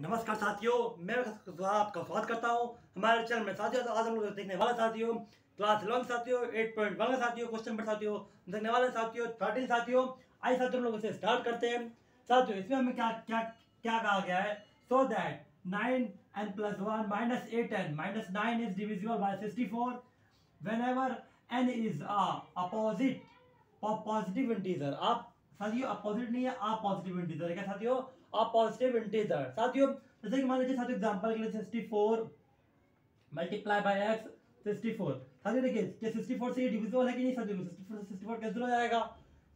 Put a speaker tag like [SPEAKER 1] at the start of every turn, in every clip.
[SPEAKER 1] नमस्कार साथियों, मैं आपका स्वागत करता हूँ। हमारे चैनल में साथियों आज हम लोग देखने वाले साथियों क्लास इलेवन साथियों एट पॉइंट वन साथियों क्वेश्चन नंबर साथियों, देखने वाले साथियों थर्टीन साथियों आई साथियों हम लोग स्टार्ट करते हैं। साथियों, इसमें हमें क्या क्या क्या कहा गया है? So that nine n plus one minus eight n minus nine is divisible by sixty four whenever n is opposite positive integer आप, साथियों अपोजिट नहीं है आप पॉजिटिव इंटीजर है क्या साथियों? आप पॉजिटिव इंटीजर साथियों जैसे कि मान लीजिए साथियों एग्जांपल के लिए 64 मल्टीप्लाई बाय x 64 साथियों देखिए क्या 64 से ये डिविजिबल है कि नहीं साथियों 64 से 64 कैंसिल हो जाएगा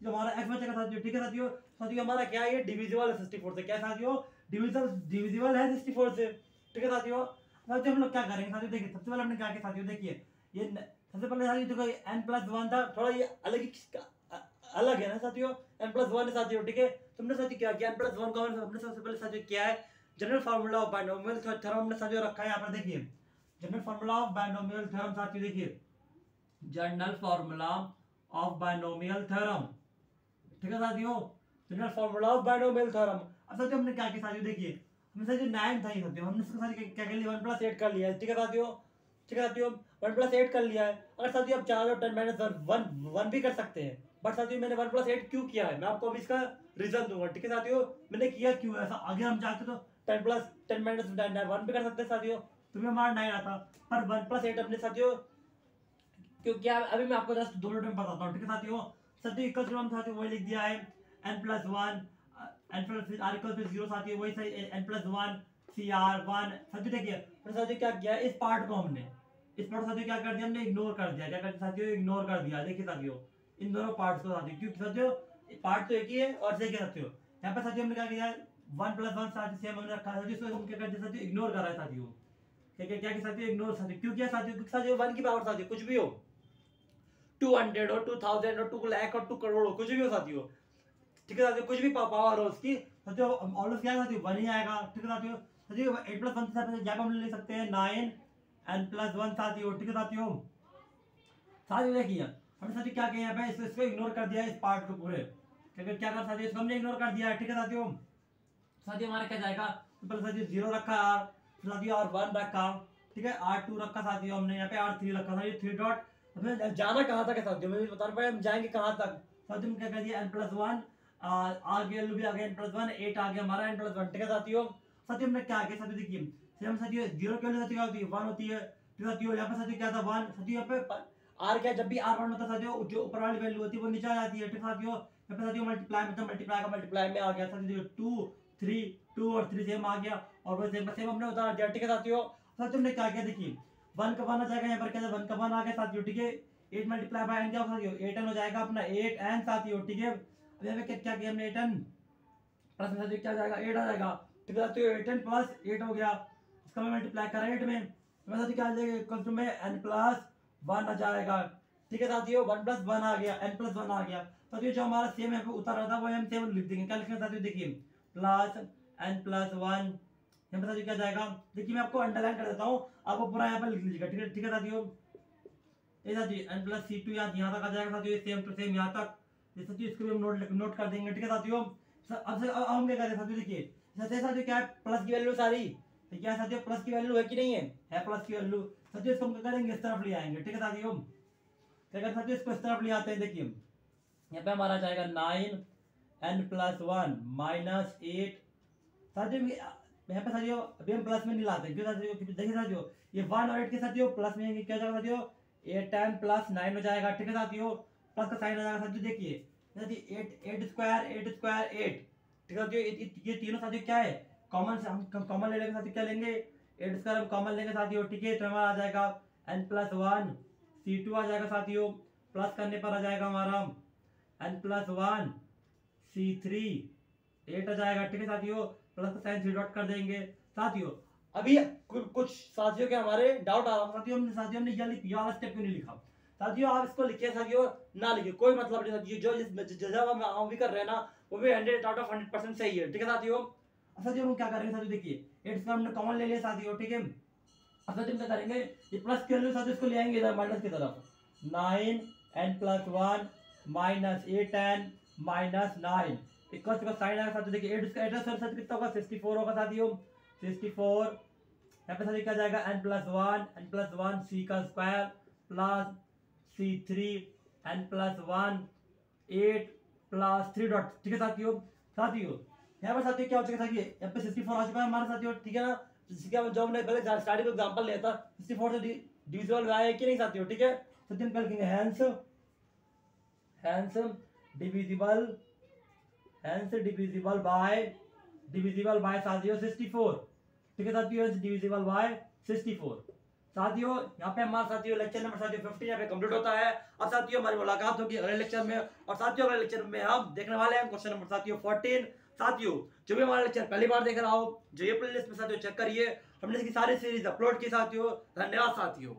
[SPEAKER 1] जो हमारा x बचेगा साथियों ठीक है साथियों साथियों हमारा क्या है ये डिविजिबल है 64 से क्या साथियों डिविजिबल डिविजिबल है 64 से ठीक है साथियों साथियों हम लोग क्या करेंगे साथियों देखिए सबसे पहले हमने क्या किया साथियों देखिए ये सबसे पहले साथियों देखो n प्लस वन था थोड़ा ये अलग अलग है ना साथियों? N प्लस वन साथियों, ठीक है? तुमने साथियों क्या किया? N प्लस वन का हमने सबसे पहले साथियों क्या है? General formula of binomial theorem हमने साथियों रखा है यहाँ पर, देखिए। General formula of binomial theorem साथियों, देखिए। General formula of binomial theorem ठीक है साथियों? General formula of binomial theorem अब साथियों हमने क्या किया साथियों, देखिए। हमने साथियों नाइन था ही साथियों। हमने इसके साथ क्या कर लिया? वन प्लस एट कर लिया है। ठीक है साथियों? ठीक है साथियों? वन प्लस एट कर लिया है। अगर साथियों अब चार और टेन माइनस वन वन भी कर सकते हैं। बट साथियों, मैंने वन प्लस एट क्यों किया है? मैं आपको अभी इसका रीजन दूँगा, ठीक है साथियों? मैंने किया क्यों ऐसा आगे हम चाहते तो ten plus ten minus one भी कर सकते हैं साथियों। तुम्हें हमारा नाइन आता, पर वन प्लस एट अपने साथियों, क्योंकि अभी मैं आपको जस्ट दो मिनट में बताता हूँ, ठीक है साथियों? साथियों इक्वल टू हम साथियों, वही लिख दिया है n plus one n plus r equal to zero साथियों, वही सही n plus one C r one साथियों देखिए साथियों क्या किया इस पार्ट को हमने, इस पार्ट साथियों क्या कर दिया? हमने इग्नोर कर दिया, क्या कर दिया साथियों? इग्नोर कर दिया, देखिए साथियों। इन दोनों पार्ट्स को साथियों क्योंकि साथियों पार्ट तो एक ही है और से क्या साथियों? यहाँ पर साथियों हमने क्या किया वन प्लस वन साथियों सेम हमने रखा है जिसको हम क्या करते हैं साथियों? इग्नोर कर रहा है साथियों। क्या क्या क्या साथियों? इग्नोर साथियों। क्यों किया साथियों? क्योंकि साथियों वन की पावर साथियों, कुछ भी हो। टू हंड्रेड और टू थाउज़ेंड और टू लैख और टू करोड़ कुछ भी हो साथियों। ठीक है साथियों, कुछ भी पावर हो उसकी, साथियों ऑलवेज क्या साथियों? वन ही आएगा। ठीक है साथियों? साथियों एट प्लस वन से जगह हम ले सकते हैं नाइन एन प्लस वन साथियों। ठीक है साथियों? साथियों देखिए हमने साथियों क्या किया पे? इसको इसको इग्नोर कर दिया इस पार्ट को पूरे। क्या क्या कर साथियों इसको हमने इग्नोर कर दिया। है ठीक है साथियों? साथियों हमारा क्या जाएगा? तो पहले साथियों ज़ीरो रखा आर साथियों आर वन रखा। ठीक है? आर टू रखा साथियों हमने यहाँ पे। आर थ्री रखा। साथियों थ्री डॉट हमें जाना कहाँ तक है साथियों? मैं बता रहा हम जाएँगे कहाँ तक? साथियों क्या कर दिया? एन प्लस वन आगे एल भी आ गया एन प्लस वन एट आ गया हमारा एन प्लस वन ठीक है साथियों? साथियों, हमने क्या किया? साथियों देखिए सेम साथियों ज़ीरो के लिए साथियों है? वन होती है। साथियों, यहाँ पे साथियों क्या था? वन साथियों, यहाँ पे आर क्या जब भी आर वन होता साथियों जो ऊपर वाली वैल्यू होती है, वो नीचे आ जाती है, ठीक साथियों? यहाँ साथियों मल्टीप्लाई मतलब मल्टीप्लाई का मल्टीप्लाई में आ गया, साथियों टू थ्री टू और थ्री सेम आ गया, और वो सेम सेम हमने उतार दिया ठीक है साथियों? साथियों, हमने क्या किया, देखिए वन का वन आ जाएगा, यहाँ पर क्या वन का वन आ गया, साथियों, ठीक है? एट मल्टीप्लाई बाय एन क्या साथियों? एट एन हो जाएगा अपना एट एन साथियों, ठीक है? अब यहाँ पे क्या, किया हमने एट एन प्लस में साथियों, क्या जाएगा? एट आ जाएगा, ठीक है साथियों? एट एन प्लस एट हो गया, इसका मैं मल्टीप्लाई करा एट में। मैं साथियों, क्या आ जाएगा में एन प्लस वन आ जाएगा। ठीक है साथियों, वन प्लस वन आ गया एन प्लस वन आ गया। साथियों, जो हमारा सेम यहाँ पे उतर रहा था, वो हम सेम लिख देंगे। क्या लिखेंगे साथियों देखिए प्लस एन प्लस वन, यहाँ पे साथियों क्या जाएगा? देखिए, मैं आपको अंडरलाइन कर देता हूँ। आपको पूरा यहाँ पर लिख लीजिएगा, ठीक है? ठीक है साथियों? ये साथियों एन प्लस सी टू यहाँ तक आ जाएगा साथियों सेम टू सेम यहाँ तक। ये साथियों, इसको भी हम नोट नोट कर देंगे, ठीक है साथियों? अब से, अब हम क्या करें साथियों, देखिए। साथियों, क्या है? प्लस की वैल्यू सारी। तो क्या साथियों प्लस की वैल्यू है कि नहीं है? प्लस की वैल्यू साथियों इसको हम क्या करेंगे? इस तरफ़ ले आएँगे, ठीक है साथियों? क्या करें इसको इस तरफ़ ले आते हैं, देखिए। यहाँ पे हमारा जाएगा nine n plus one minus eight साथियों यहाँ पे साथियों, अभी हम प्लस में नहीं लाते। क्यों साथियों? देखिए साथियों, ये वन और एट के साथियों प्लस में क्या जाएगा साथियों? एट टेन प्लस नाइन हो जाएगा, ठीक है साथियों? प्लस का साइन हो जाएगा, साथियों, देखिए। साथियों eight eight square eight square eight ठीक है साथियों, ये तीनों साथियों क्या है? कॉमन से हम कॉमन ले लेंगे, साथियों, क्या लेंगे? एट स्क्वायर हम कॉमन लेंगे साथियों, ठीक है? तो हमारा आ जाएगा n plus one C two आ जाएगा साथियों प्लस करने पर आ जाएगा हमारा n plus one C three eight आ जाएगा, ठीक है साथियों? प्लस का साइन थ्री डॉट कर देंगे। साथियों, अभी कुछ साथियों के हमारे डाउट आ रहा साथियों साथियों, हमने ये ये वाला स्टेप क्यों नहीं लिखा? साथियों, आप इसको लिखिए साथियों, ना लिखिए। कोई मतलब नहीं साथियों, जो जिस जब हम हम भी कर रहे हैं ना, वो भी hundred out of hundred percent सही है। ठीक है साथियों? साथियों हम क्या करेंगे साथियों? देखिए एट हमने कॉमन ले लिया साथियों, ठीक है? अब साथियों क्या करेंगे? ये प्लस के वैल्यू साथियों, इसको ले आएँगे इधर माइनस की तरफ़। Nine n plus one minus eight n minus nine equal का साइन आएगा साथियों, देखिए एट इसका एड्रेस सर कितना होगा? सिक्सटी फोर होगा साथियों। सिक्सटी फोर यहाँ पे साथियों क्या जाएगा? N plus one n plus one C का square plus C three n plus one eight plus three dot ठीक है साथियों? साथियों यहाँ पर साथियों क्या हो चुका था कि यहाँ पे सिक्सटी फोर आ चुका है हमारे साथियों, ठीक है ना? जिसके जो हमने पहले स्टार्टिंग में एग्जांपल लिया था सिक्सटी फोर से डिविजिबल आया कि नहीं साथियों, ठीक है? सचिन कल कहेंगे hence hence divisible hence divisible by divisible by साथियों 64 ठीक है साथियों? डिविजिबल बाय 64 साथियों यहाँ पे हमारा साथियों लेक्चर नंबर साथियों 15 यहाँ पे कंप्लीट होता है। अब साथियों, हमारी मुलाकात होगी अगले लेक्चर में और साथियों, अगले लेक्चर में हम देखने वाले हैं क्वेश्चन नंबर साथियों 14 साथियों, जो भी हमारा लेक्चर पहली बार देख रहा हो, जो ये प्ले लिस्ट में साथियों चेक करिए। हमने इसकी सारी सीरीज़ अपलोड की साथियों। धन्यवाद साथियों।